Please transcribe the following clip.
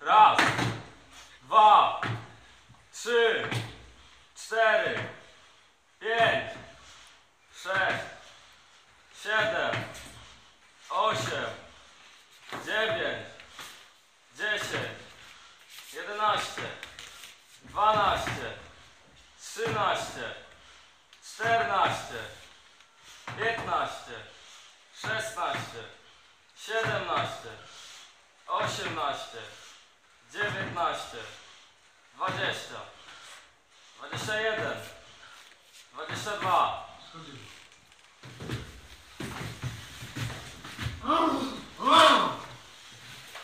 Raz, dwa, trzy, cztery, pięć, sześć, siedem, osiem, dziewięć, dziesięć, jedenaście, dwanaście, trzynaście, czternaście, piętnaście, szesnaście, siedemnaście, osiemnaście, dziewiętnaście, dwadzieścia, dwadzieścia jeden, dwadzieścia dwa,